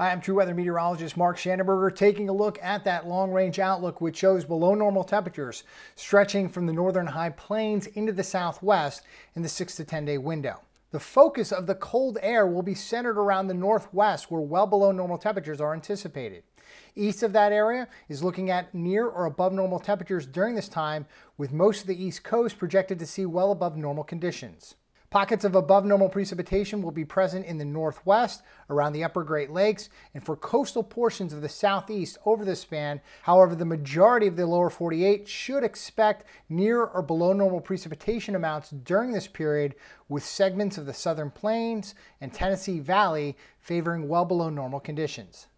Hi, I'm True Weather Meteorologist Mark Shandenberger taking a look at that long range outlook which shows below normal temperatures stretching from the northern high plains into the southwest in the 6 to 10 day window. The focus of the cold air will be centered around the northwest where well below normal temperatures are anticipated. East of that area is looking at near or above normal temperatures during this time with most of the east coast projected to see well above normal conditions. Pockets of above normal precipitation will be present in the northwest, around the upper Great Lakes, and for coastal portions of the southeast over the span. However, the majority of the lower 48 should expect near or below normal precipitation amounts during this period, with segments of the southern plains and Tennessee Valley favoring well below normal conditions.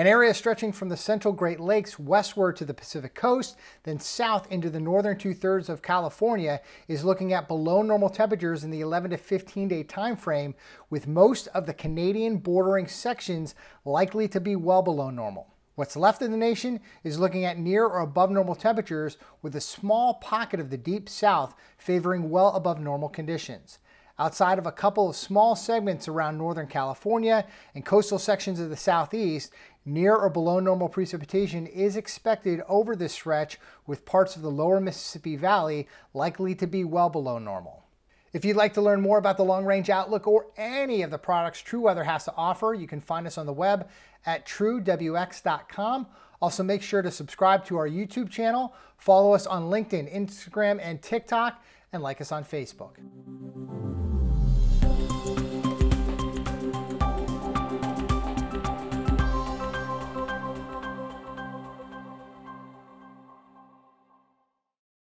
An area stretching from the central Great Lakes westward to the Pacific coast, then south into the northern two thirds of California, is looking at below normal temperatures in the 11 to 15 day time frame, with most of the Canadian bordering sections likely to be well below normal. What's left of the nation is looking at near or above normal temperatures, with a small pocket of the deep south favoring well above normal conditions. Outside of a couple of small segments around Northern California and coastal sections of the southeast, near or below normal precipitation is expected over this stretch with parts of the lower Mississippi Valley likely to be well below normal. If you'd like to learn more about the long range outlook or any of the products True Weather has to offer, you can find us on the web at truewx.com. Also, make sure to subscribe to our YouTube channel, follow us on LinkedIn, Instagram, and TikTok, and like us on Facebook.